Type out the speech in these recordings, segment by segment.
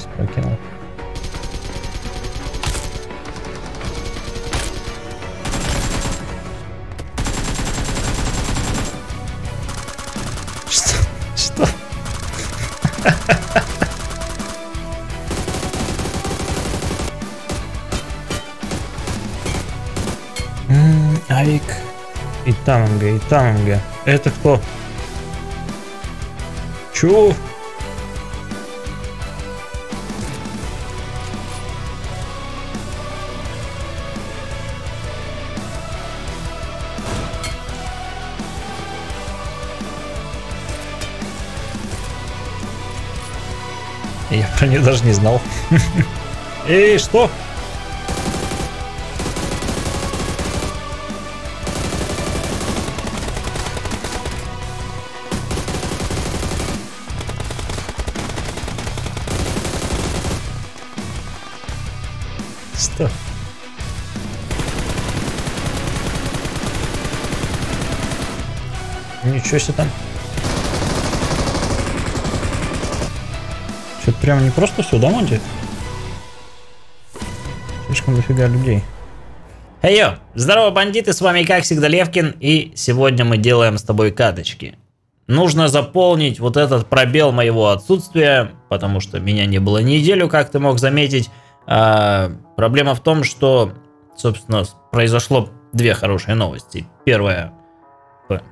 здесь прокинул. Что? Что? Авик. И танго, и танго. Это кто? Чё? Про нее даже не знал. Эй, что? Что? Ничего себе там. Прям не просто все, да, Монти? Слишком дофига людей. Эй, йо! Здорово, бандиты, с вами как всегда Левкин, и сегодня мы делаем с тобой каточки. Нужно заполнить вот этот пробел моего отсутствия, потому что меня не было неделю, как ты мог заметить. А, проблема в том, что, собственно, произошло две хорошие новости. Первая...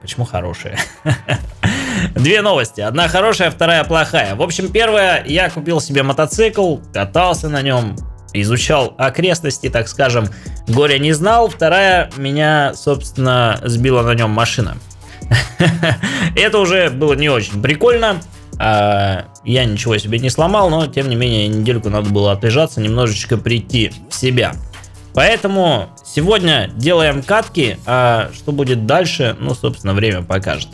Почему хорошая? Две новости. Одна хорошая, вторая плохая. В общем, первая, я купил себе мотоцикл, катался на нем, изучал окрестности, так скажем, горя не знал. Вторая, меня, собственно, сбила на нем машина. Это уже было не очень прикольно. А, Я ничего себе не сломал, но тем не менее недельку надо было отлежаться, немножечко прийти в себя. Поэтому сегодня делаем катки, а что будет дальше, ну, собственно, время покажет.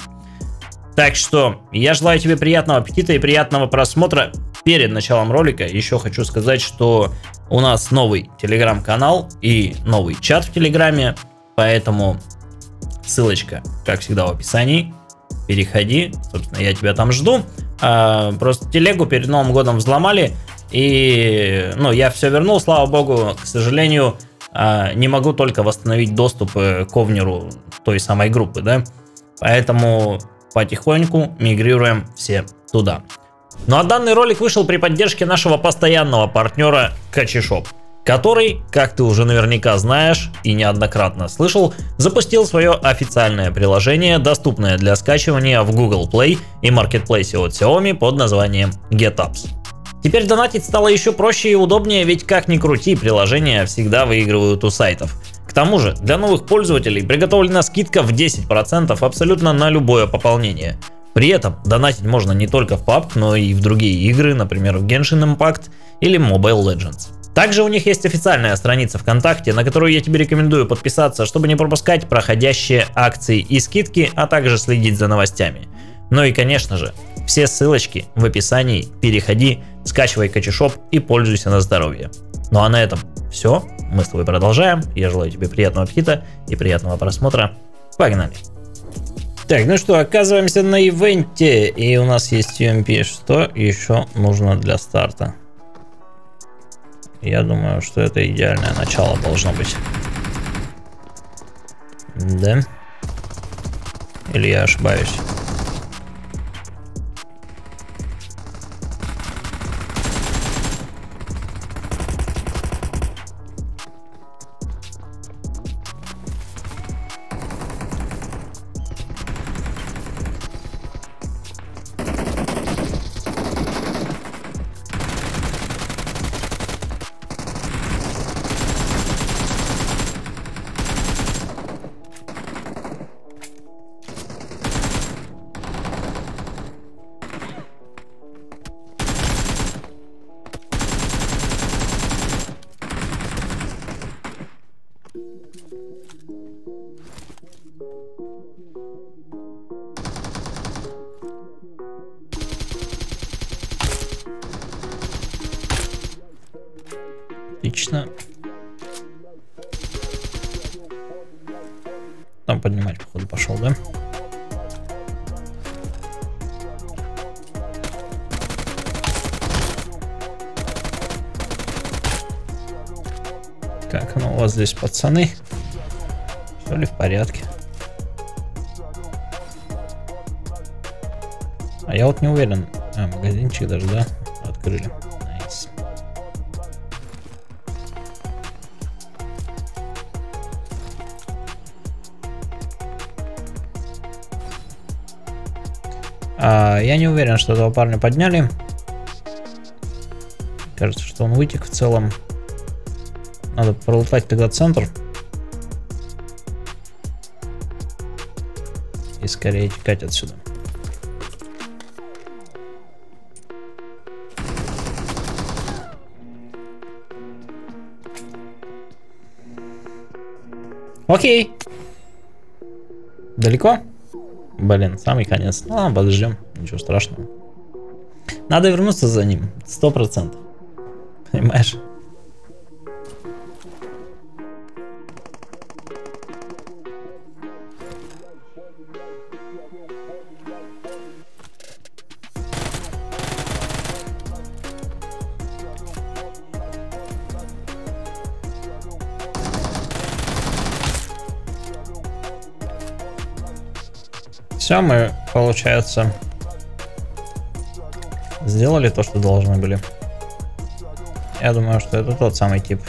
Так что я желаю тебе приятного аппетита и приятного просмотра. Перед началом ролика еще хочу сказать, что у нас новый телеграм-канал и новый чат в телеграме, поэтому ссылочка, как всегда, в описании. Переходи, собственно, я тебя там жду. А, просто телегу перед Новым годом взломали, и, ну, я все вернул, слава богу, к сожалению, а, не могу только восстановить доступ э, к овнеру той самой группы, да, поэтому потихоньку мигрируем все туда. Ну а данный ролик вышел при поддержке нашего постоянного партнера Качишоп, который, как ты уже наверняка знаешь и неоднократно слышал, запустил свое официальное приложение, доступное для скачивания в Google Play и маркетплейсе от Xiaomi под названием GetApps. Теперь донатить стало еще проще и удобнее, ведь как ни крути, приложения всегда выигрывают у сайтов. К тому же, для новых пользователей приготовлена скидка в 10% абсолютно на любое пополнение. При этом донатить можно не только в PUBG, но и в другие игры, например, в Genshin Impact или Mobile Legends. Также у них есть официальная страница ВКонтакте, на которую я тебе рекомендую подписаться, чтобы не пропускать проходящие акции и скидки, а также следить за новостями. Ну и конечно же, все ссылочки в описании, переходи, скачивай Качешоп и пользуйся на здоровье. Ну а на этом все, мы с тобой продолжаем, я желаю тебе приятного аппетита и приятного просмотра. Погнали! Так, ну что, оказываемся на ивенте, и у нас есть UMP. Что еще нужно для старта? Я думаю, что это идеальное начало должно быть. Да? Или я ошибаюсь? конечно, там поднимать, походу, пошел, да? Как ну, у вас здесь, пацаны? Все ли в порядке? А я вот не уверен. А, магазинчик даже, да? Открыли. Я не уверен, что этого парня подняли. Кажется, что он вытек в целом. Надо пролутать тогда центр. И скорее текать отсюда. Окей. Далеко? Блин, самый конец. Ну, подождем. Ничего страшного. Надо вернуться за ним. Сто процентов. Понимаешь? Все, мы, получается, сделали то, что должны были. Я думаю, что это тот самый тип.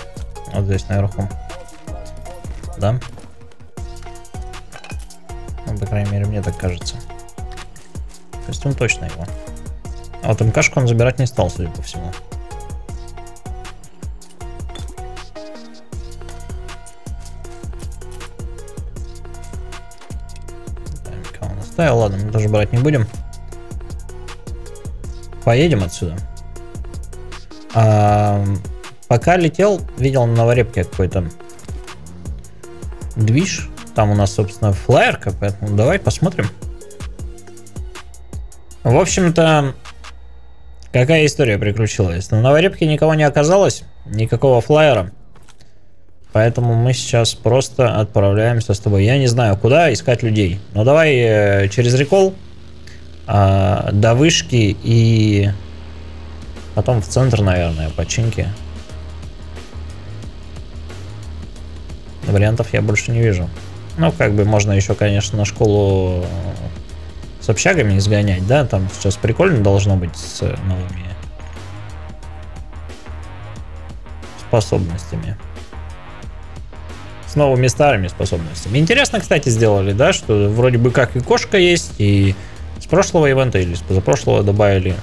Вот здесь наверху. Да? Ну, по крайней мере, мне так кажется. Костюм точно его. А вот МКшку он забирать не стал, судя по всему. МК он оставил. Ладно, мы тоже брать не будем. Поедем отсюда. А, пока летел, видел на новорепке какой-то движ. Там у нас, собственно, флайерка, поэтому давай посмотрим. В общем-то, какая история приключилась? На новорепке никого не оказалось, никакого флайера. Поэтому мы сейчас просто отправляемся с тобой. Я не знаю, куда искать людей. Но давай э, через рекол э, до вышки и Потом в центр, наверное, починки. Вариантов я больше не вижу. Ну, как бы можно еще, конечно, на школу с общагами изгонять, да? Там сейчас прикольно должно быть с новыми способностями. С новыми старыми способностями. Интересно, кстати, сделали, да, что вроде бы как и кошка есть, и с прошлого ивента или с позапрошлого добавили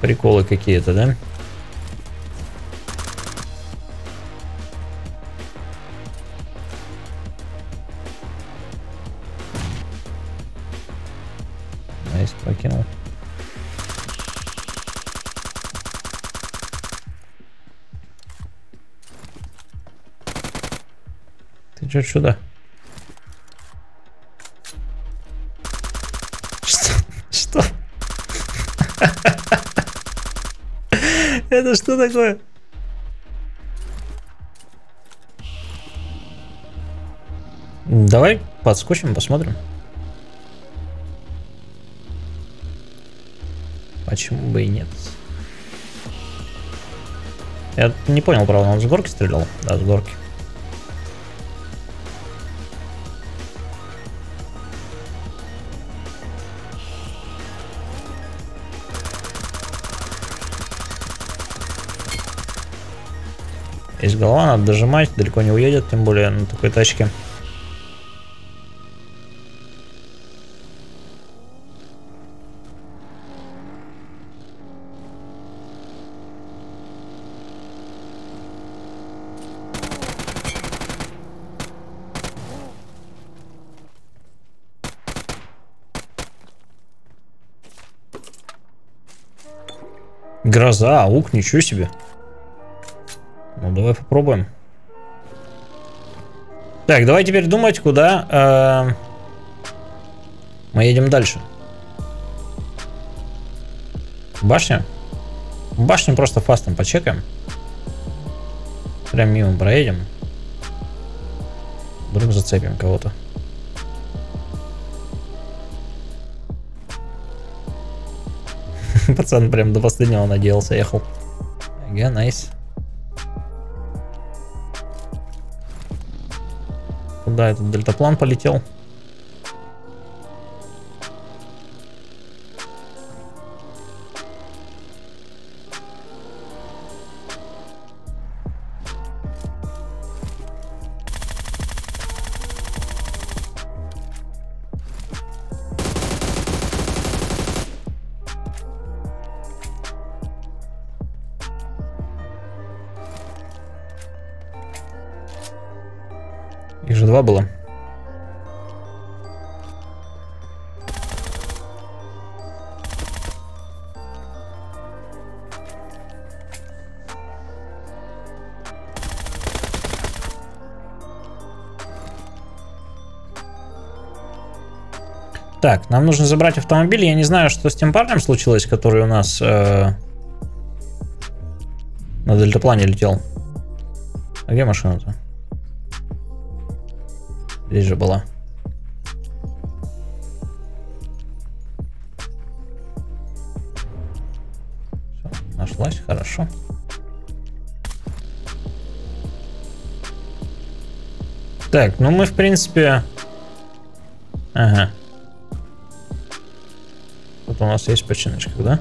Приколы какие-то, да? Nice, покинул. Ты чё сюда? Это что такое? Давай подскочим, посмотрим. Почему бы и нет? Я не понял, правда, он с горки стрелял? Да, с горки. Есть голова, надо дожимать, далеко не уедет, тем более на такой тачке. Гроза, аук, ничего себе. Давай попробуем. Так, давай теперь думать, куда э, мы едем дальше. Башня? Башню просто фастом почекаем. Прям мимо проедем. Вдруг зацепим кого-то. Пацан прям до последнего надеялся, ехал. Ага, найс. Куда этот дельтаплан полетел? Два было. Так, нам нужно забрать автомобиль. Я не знаю, что с тем парнем случилось, который у нас э, на дельтаплане летел. А где машина-то? Здесь же была. Всё, нашлась, хорошо. Так, ну мы в принципе... Ага. Тут у нас есть починочка, да?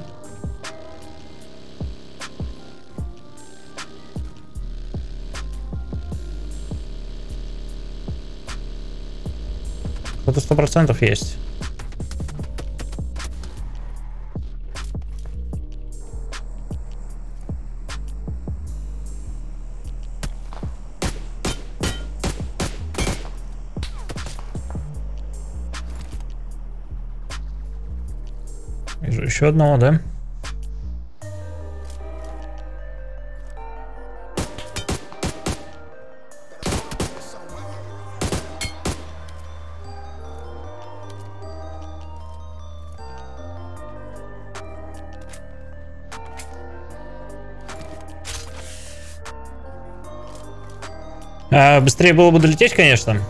Это сто процентов есть. Еще одного, да? Быстрее было бы долететь, конечно.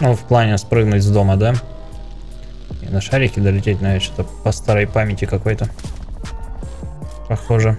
Ну, в плане спрыгнуть с дома, да? И на шарике долететь, наверное, что-то по старой памяти какой-то. Похоже.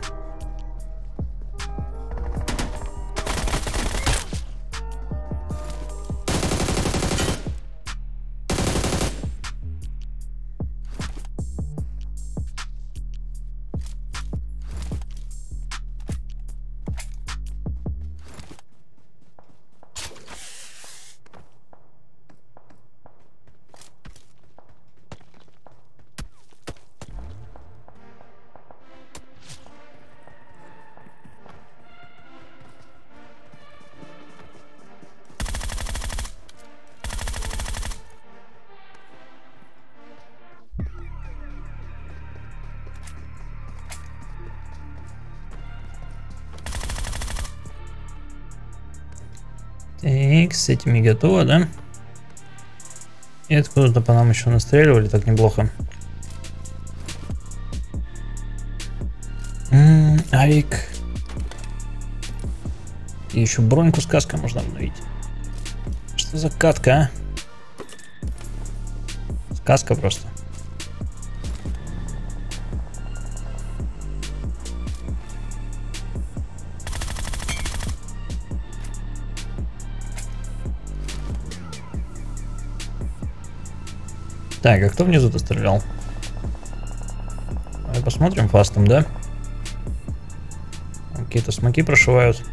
Так, с этими готово, да? И откуда-то по нам еще настреливали, так неплохо. М -м, авик. И еще броньку с каской можно обновить. Что за катка, а? Сказка просто. Так, а кто внизу-то стрелял? Посмотрим фастом, да? Какие-то смоки прошивают.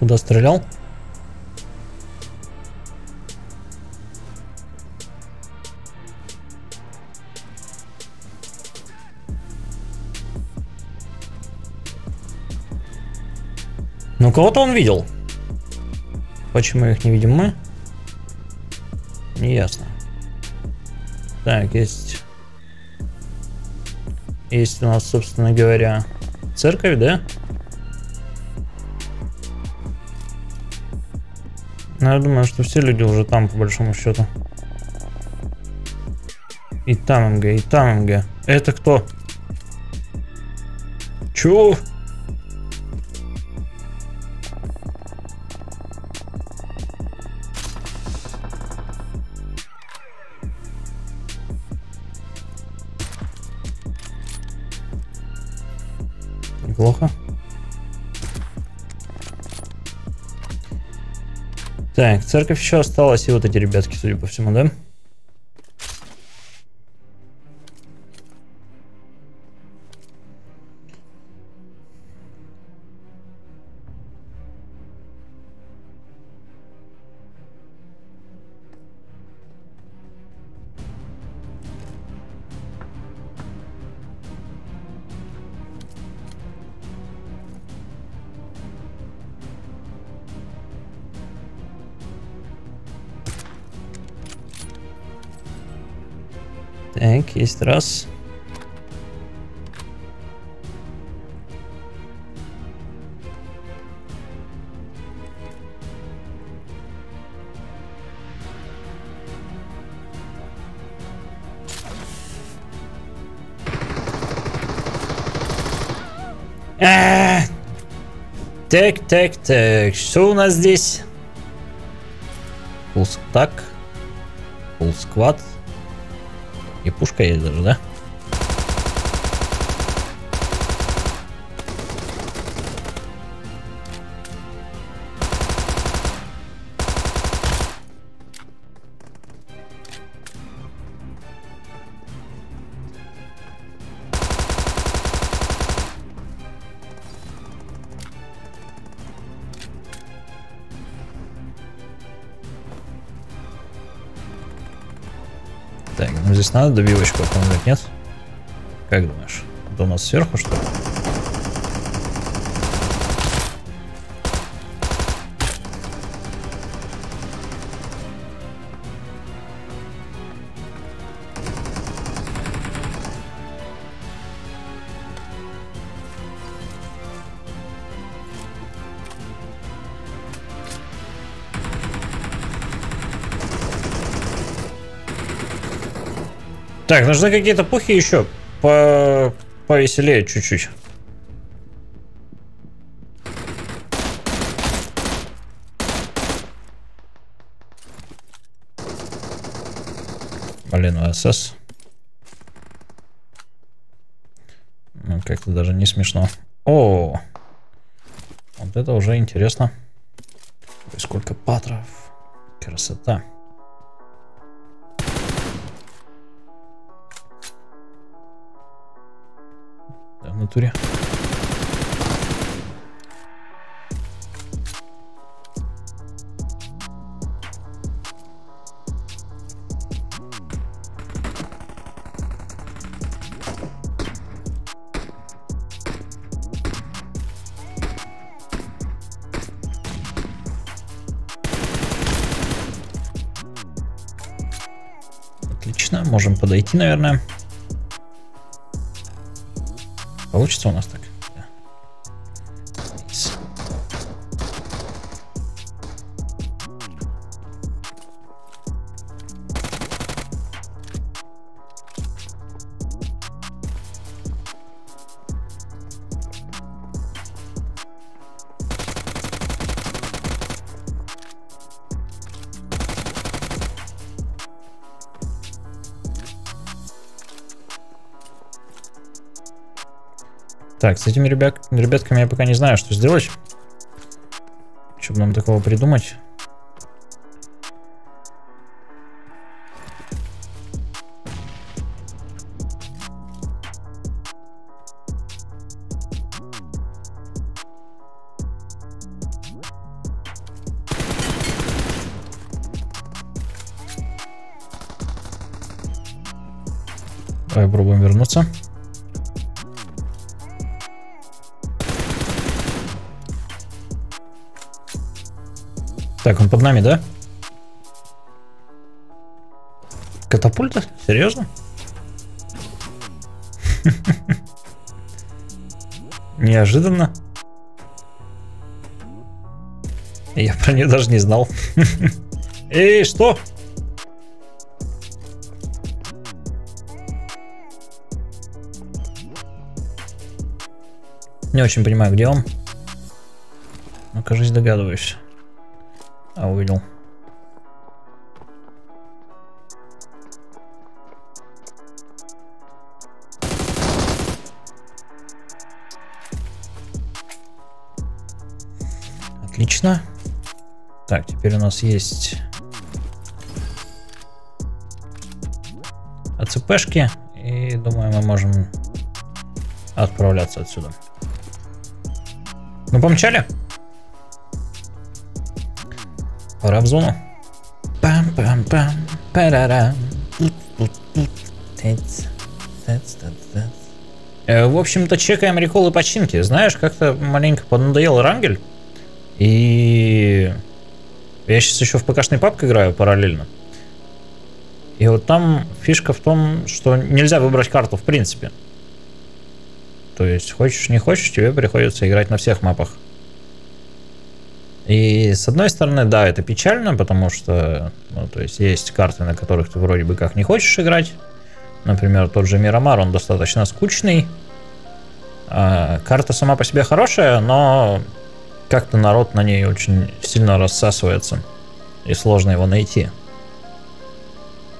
Куда стрелял? Ну, кого-то он видел. Почему их не видим мы? Не. Так, есть... Есть у нас, собственно говоря, церковь, да? Да. Ну, я думаю, что все люди уже там, по большому счету. И там МГ, и там МГ. Это кто? Чё? Церковь еще осталась, и вот эти ребятки, судя по всему, да? Так, есть раз. А! Так, так, так. Что у нас здесь? Full так. Full squad. И пушка есть даже, да? Здесь надо добивочку оформлять, нет? Как думаешь? Это у нас сверху, что Так, нужны какие-то пухи еще по повеселее чуть-чуть. Блин, ОСС. Ну, как-то даже не смешно. О, вот это уже интересно. Ой, сколько патров. Красота. Натуре. Отлично, можем подойти, наверное. Получится у нас так? Так, с этими ребят, ребятками я пока не знаю, что сделать. Чтобы нам такого придумать. Под нами, да? Катапульта? Серьезно? Неожиданно. Я про нее даже не знал. Эй, что? Не очень понимаю, где он. Ну, кажется, догадываюсь. А, увидел. Отлично. Так, теперь у нас есть АЦПшки. И думаю, мы можем отправляться отсюда. Ну, помчали? Пора в зону. Пам-пам-пам, парарам. Э, в общем-то, чекаем реколы починки. Знаешь, как-то маленько поднадоел Рангель. И я сейчас еще в ПКшный папк играю параллельно. И вот там фишка в том, что нельзя выбрать карту в принципе. То есть, хочешь не хочешь, тебе приходится играть на всех мапах. И с одной стороны, да, это печально, потому что, ну, то есть, есть карты, на которых ты вроде бы как не хочешь играть. Например, тот же Мирамар, он достаточно скучный. А, карта сама по себе хорошая, но как-то народ на ней очень сильно рассасывается. И сложно его найти.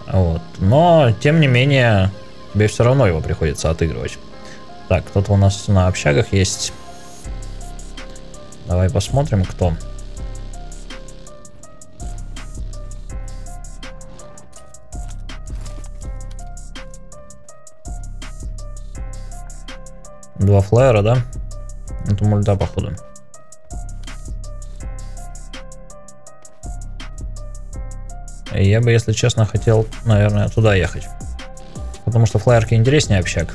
Вот. Но, тем не менее, тебе все равно его приходится отыгрывать. Так, кто-то у нас на общагах есть. Давай посмотрим, кто. Два флайера, да? Это мульта, походу. Я бы, если честно, хотел, наверное, туда ехать. Потому что флайерки интереснее общак.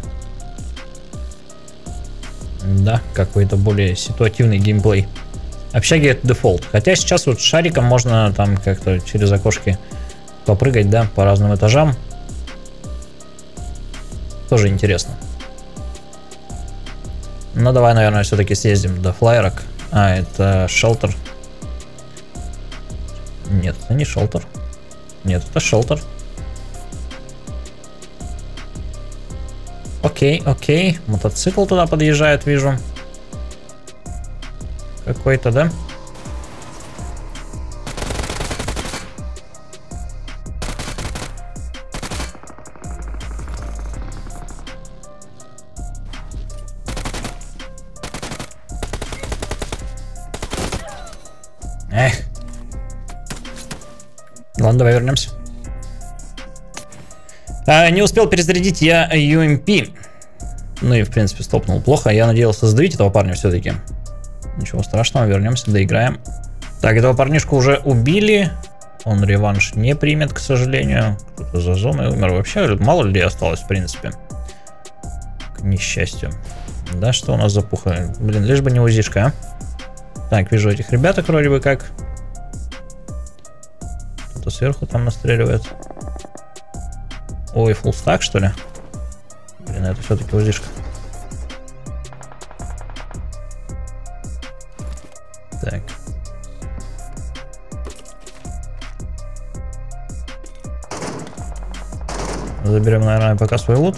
Да, какой-то более ситуативный геймплей. Общаги это дефолт. Хотя сейчас вот шариком можно там как-то через окошки попрыгать, да, по разным этажам. Тоже интересно. Ну давай, наверное, все-таки съездим до флайерок. А, это шелтер. Нет, это не шелтер. Нет, это шелтер. Окей, окей. Мотоцикл туда подъезжает, вижу. Какой-то, да? Эх. Ладно, давай вернемся. А, не успел перезарядить я UMP. Ну и, в принципе, стопнул плохо. Я надеялся сдавить этого парня все-таки. Ничего страшного, вернемся, доиграем. Так, этого парнишку уже убили. Он реванш не примет, к сожалению. Кто-то за зоной умер. Вообще, мало людей осталось, в принципе. К несчастью. Да, что у нас за пуха? Блин, лишь бы не узишка, а? Так, вижу этих ребяток вроде бы как. Сверху там настреливает. Ой, фулстак, что ли? Блин, это все-таки узишка. Так. Заберем, наверное, пока свой лут.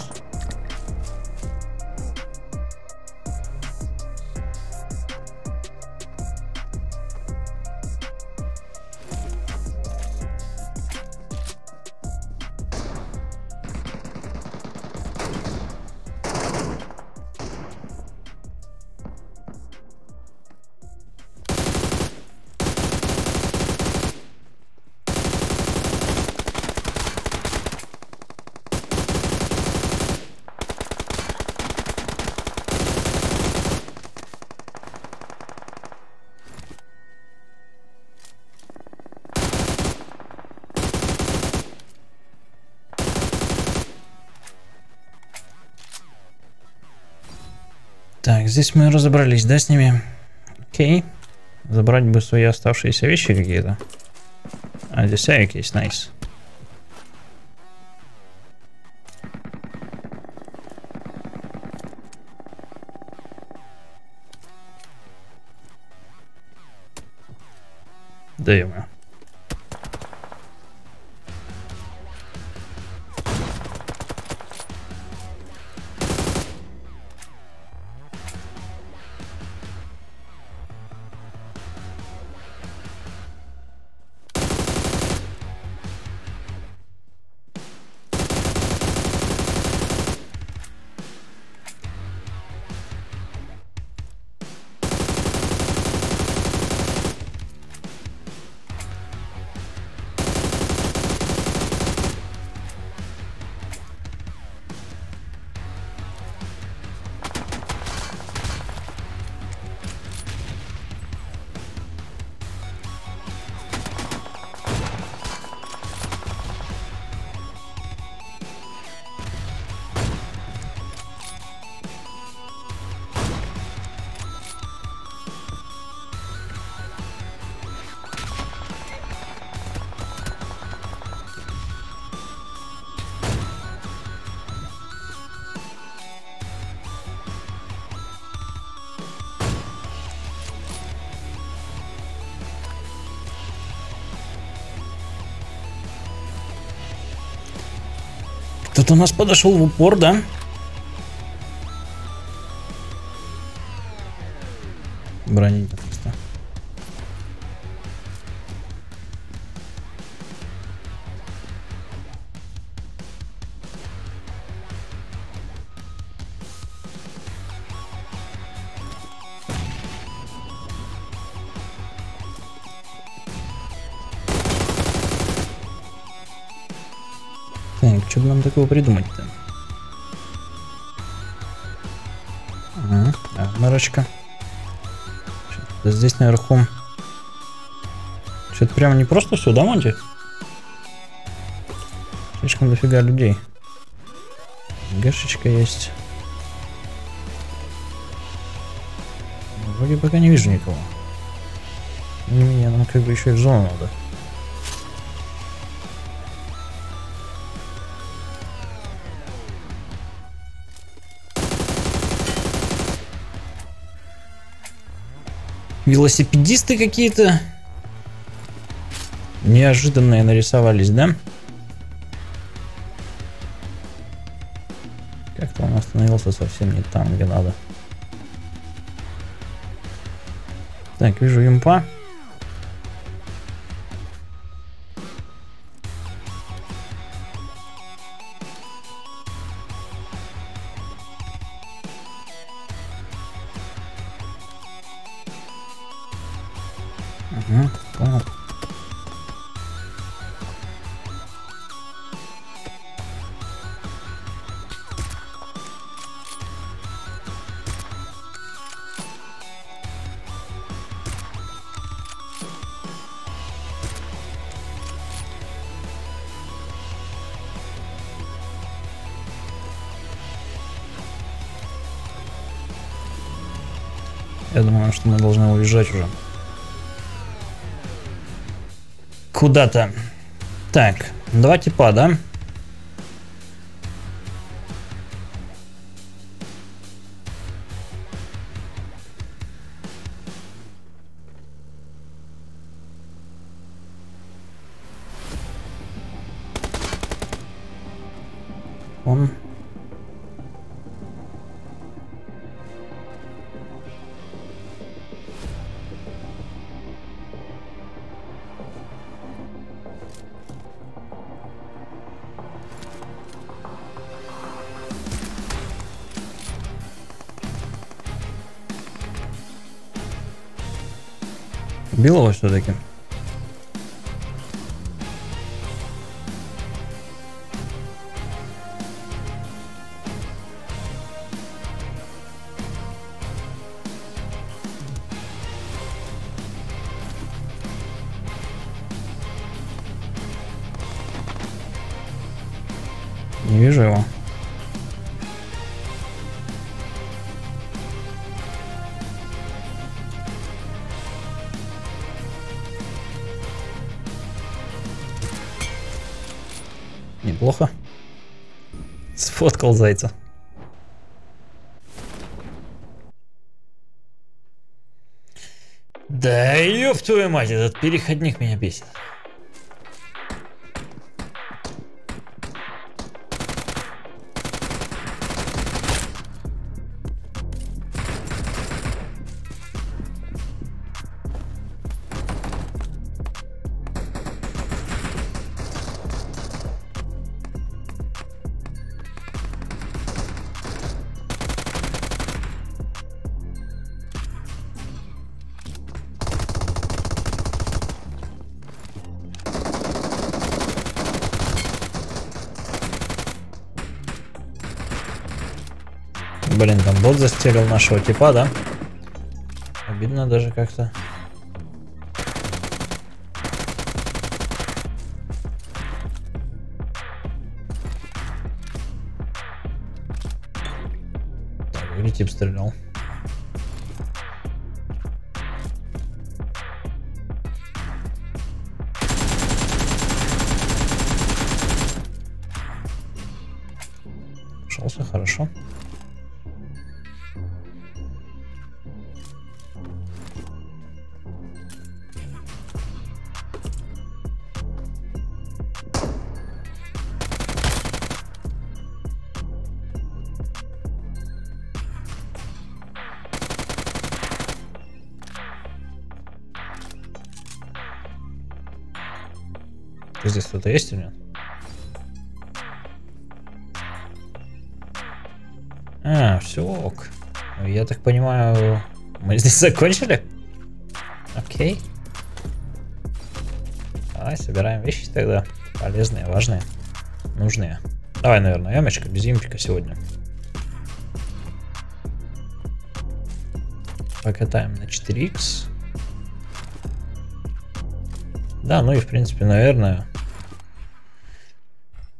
Так, здесь мы разобрались, да, с ними? Окей. Забрать бы свои оставшиеся вещи какие-то. А здесь авик есть, найс. Да -мо. Кто-то у нас подошел в упор, да? Бронить здесь наверху. Что-то прямо не просто все, да, Монти? Слишком дофига людей. Гашечка есть. Вроде пока не вижу никого. Не меня, нам как бы еще и в зону надо. Велосипедисты какие-то неожиданные нарисовались, да? Как-то он остановился совсем не там, где надо. Так, вижу юмпа. Думаю, что мы должны уезжать уже. Куда-то. Так, два типа, да? Убил его все-таки? Сфоткал зайца. Да ёб твою мать, этот переходник меня бесит. Блин, там бот застелил нашего типа, да? Обидно даже как-то. Так, или тип стрелял. Закончили? Окей. Давай, собираем вещи тогда. Полезные, важные, нужные. Давай, наверное, ямочка без импика сегодня. Покатаем на 4х. Да, ну и в принципе, наверное,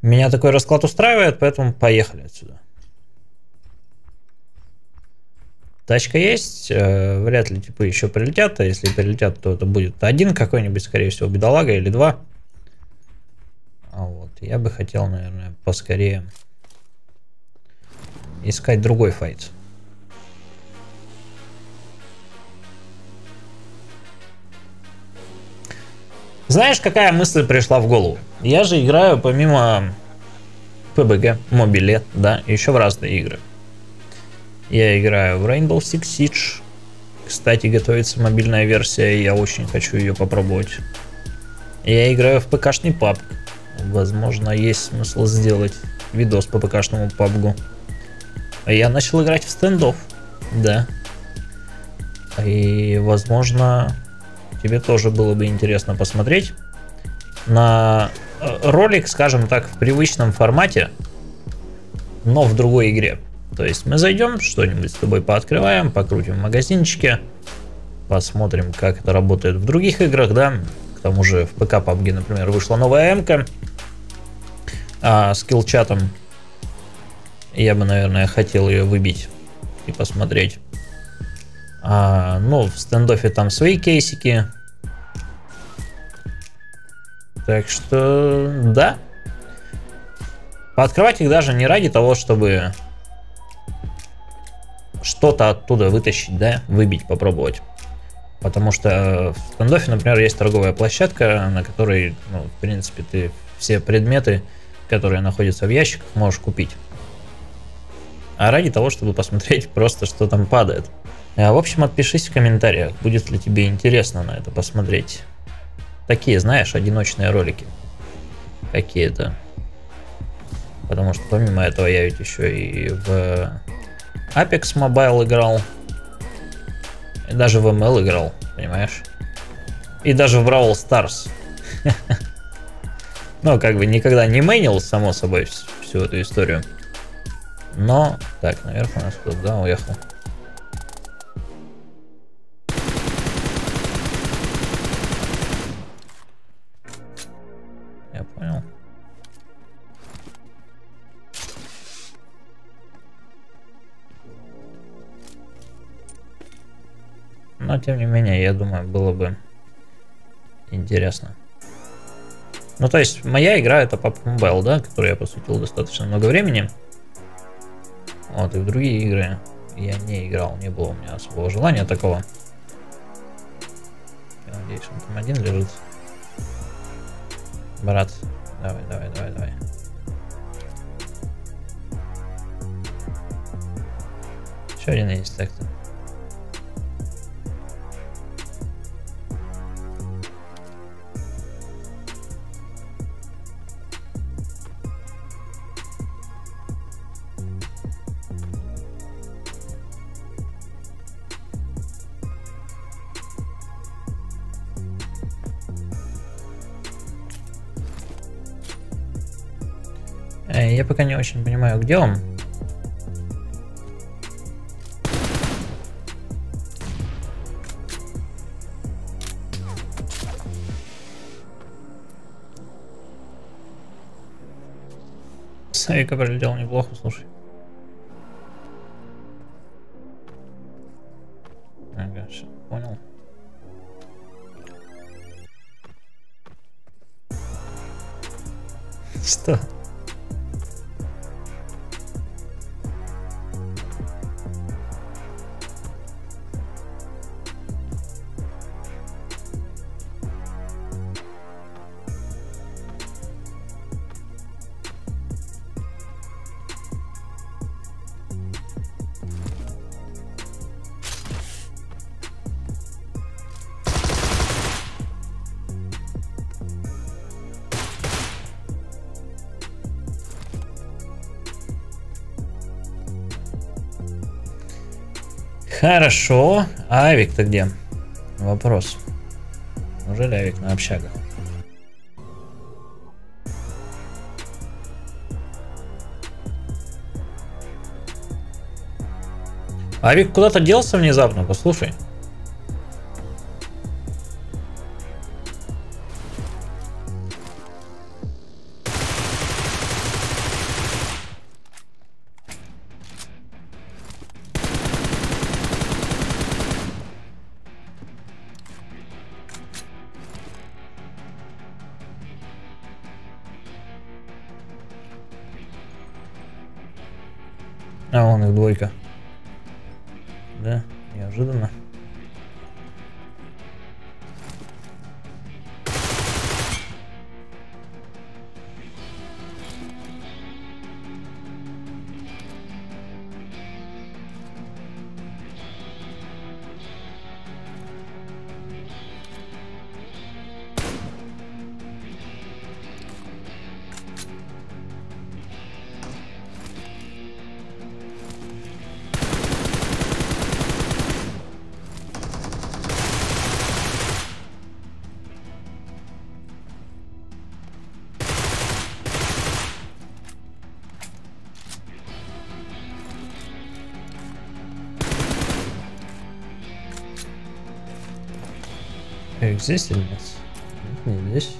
меня такой расклад устраивает, поэтому поехали отсюда. Тачка есть, э, вряд ли типа еще прилетят, а если прилетят, то это будет один какой-нибудь, скорее всего, бедолага или два. А вот, я бы хотел, наверное, поскорее искать другой файт. Знаешь, какая мысль пришла в голову? Я же играю помимо PBG, мобиле, да, еще в разные игры. Я играю в Rainbow Six Siege. Кстати, готовится мобильная версия, и я очень хочу ее попробовать. Я играю в ПКшный PUBG. Возможно, есть смысл сделать видос по ПКшному PUBG. Я начал играть в стендов, да. И, возможно, тебе тоже было бы интересно посмотреть на э, ролик, скажем так, в привычном формате, но в другой игре. То есть мы зайдем, что-нибудь с тобой пооткрываем, покрутим в магазинчике, посмотрим, как это работает в других играх, да. К тому же в ПК PUBG, например, вышла новая м а, с килл-чатом. Я бы, наверное, хотел ее выбить и посмотреть. А, ну, в стендофе там свои кейсики. Так что, да. Пооткрывать их даже не ради того, чтобы что-то оттуда вытащить, да, выбить, попробовать. Потому что в стендофе, например, есть торговая площадка, на которой, ну, в принципе, ты все предметы, которые находятся в ящиках, можешь купить. А ради того, чтобы посмотреть просто, что там падает. А, в общем, отпишись в комментариях, будет ли тебе интересно на это посмотреть. Такие, знаешь, одиночные ролики. Какие-то. Потому что помимо этого я ведь еще и в Apex Mobile играл. И даже в ML играл, понимаешь? И даже в Brawl Stars. Ну, как бы никогда не мейнил, само собой, всю эту историю. Но, так, наверх у нас кто-то, да, уехал. Но, тем не менее, я думаю, было бы интересно. Ну, то есть, моя игра это PUBG Mobile, да, которую я посвятил достаточно много времени. Вот, и в другие игры я не играл, не было у меня особого желания такого. Надеюсь, он там один лежит. Брат, давай, давай, давай, давай. Еще один есть так-то. Пока не очень понимаю, где он. Савика прилетел неплохо, слушай. Хорошо. А Авик-то где? Вопрос. Неужели Авик на общагах? Авик куда-то делся внезапно, послушай. Как здесь или? Нет, не здесь.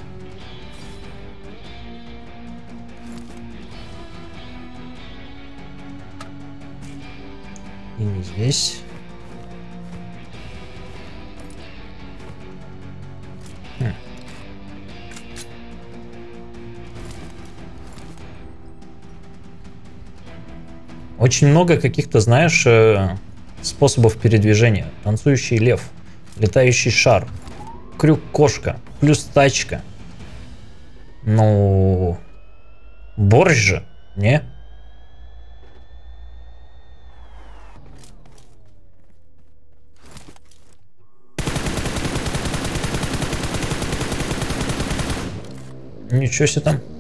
И не здесь. Хм. Очень много каких-то, знаешь, э, способов передвижения. Танцующий лев, летающий шар, крюк-кошка, плюс тачка. Ну, борщ же, не? Ничего себе там.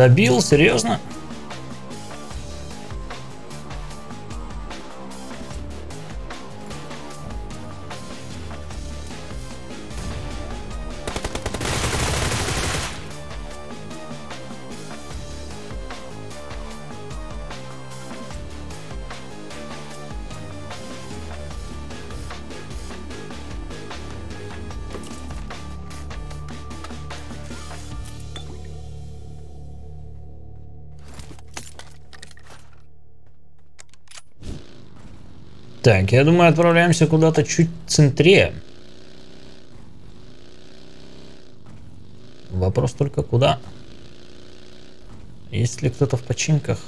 Добил? Серьезно? Так, я думаю, отправляемся куда-то чуть центре. Вопрос только куда? Есть ли кто-то в починках?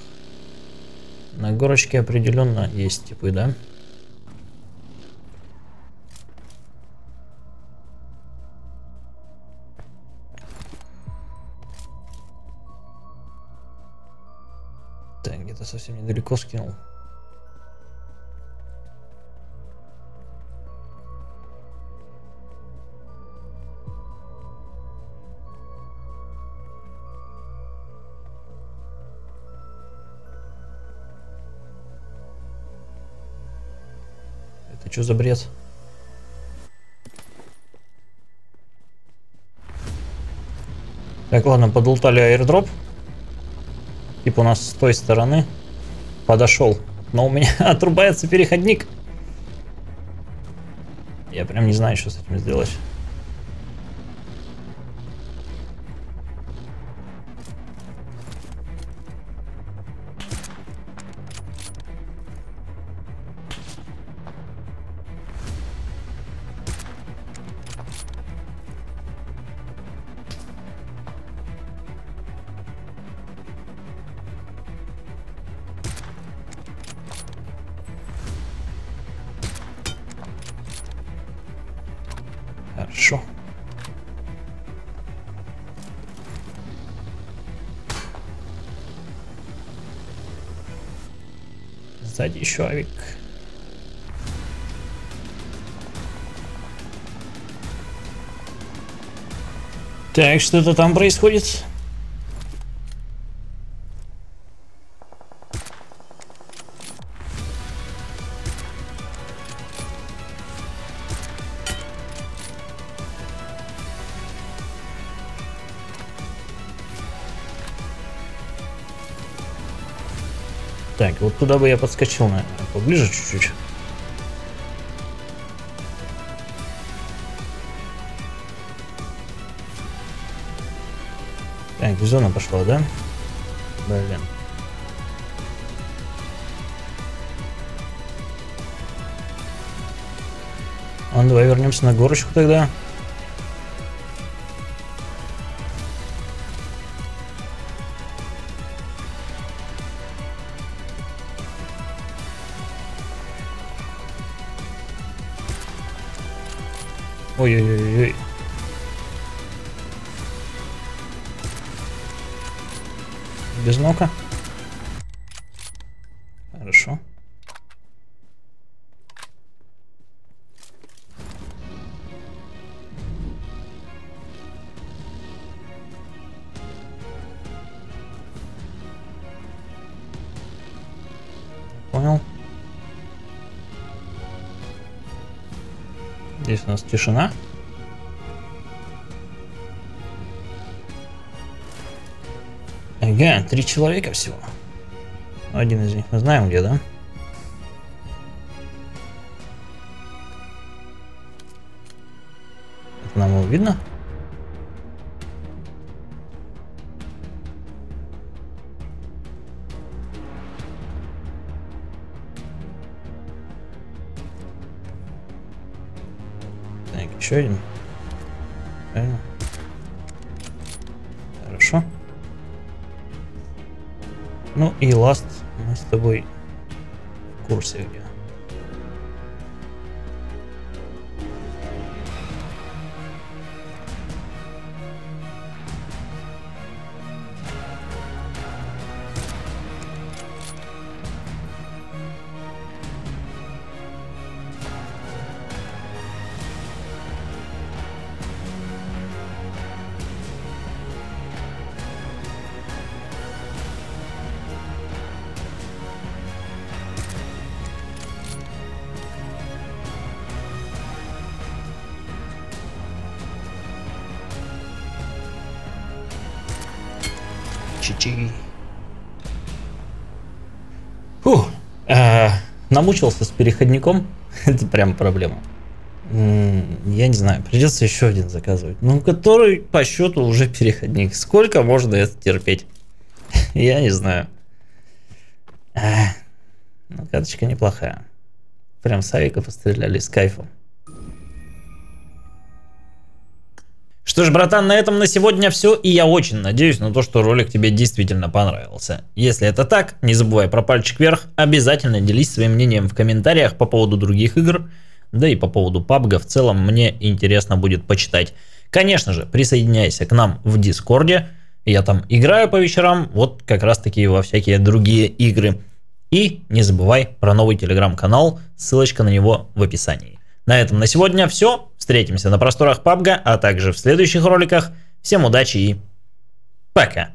На горочке определенно есть типы, да? Так, где-то совсем недалеко скинул. Что за бред? Так, ладно, подлутали аирдроп. Типа у нас с той стороны подошел. Но у меня отрубается переходник. Я прям не знаю, что с этим сделать. Сзади еще авик. Так, что-то там происходит. Туда бы я подскочил, наверное, поближе чуть-чуть. Так, зона пошла, да? Блин. Ладно, давай вернемся на горочку тогда. Ой-ой-ой-ой. Без нока. Нас тишина. Ага, три человека всего. Один из них мы знаем где, да? Это нам его видно? Еще один. Чи-чи. Фух, а, намучился с переходником. Это прям проблема. Я не знаю, придется еще один заказывать. Ну, который по счету уже переходник. Сколько можно это терпеть? Я не знаю. Ну, карточка неплохая. Прям с авика постреляли с кайфом. Что ж, братан, на этом на сегодня все, и я очень надеюсь на то, что ролик тебе действительно понравился. Если это так, не забывай про пальчик вверх, обязательно делись своим мнением в комментариях по поводу других игр, да и по поводу PUBG в целом мне интересно будет почитать. Конечно же, присоединяйся к нам в Дискорде, я там играю по вечерам, вот как раз таки во всякие другие игры. И не забывай про новый телеграм-канал, ссылочка на него в описании. На этом на сегодня все. Встретимся на просторах PUBG, а также в следующих роликах. Всем удачи и пока!